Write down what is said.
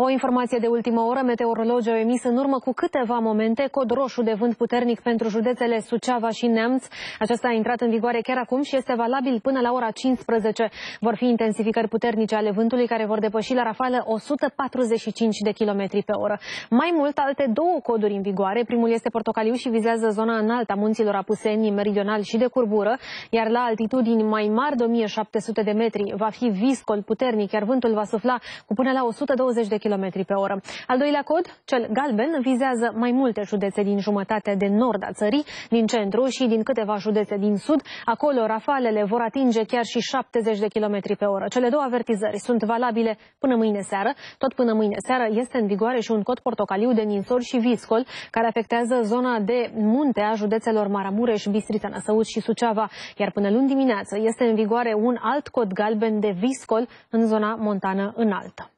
O informație de ultimă oră, meteorologii au emis în urmă cu câteva momente cod roșu de vânt puternic pentru județele Suceava și Neamț. Acesta a intrat în vigoare chiar acum și este valabil până la ora 15. Vor fi intensificări puternice ale vântului care vor depăși la rafală 145 de km pe oră. Mai mult, alte două coduri în vigoare. Primul este portocaliu și vizează zona înaltă a munților Apuseni, meridional și de curbură, iar la altitudini mai mari de 1700 de metri va fi viscol puternic, iar vântul va sufla cu până la 120 de km pe oră. Al doilea cod, cel galben, vizează mai multe județe din jumătatea de nord a țării, din centru și din câteva județe din sud. Acolo rafalele vor atinge chiar și 70 de km pe oră. Cele două avertizări sunt valabile până mâine seară. Tot până mâine seară este în vigoare și un cod portocaliu de ninsor și viscol, care afectează zona de munte a județelor Maramureș, Bistrița, Năsăuți și Suceava, iar până luni dimineață este în vigoare un alt cod galben de viscol în zona montană înaltă.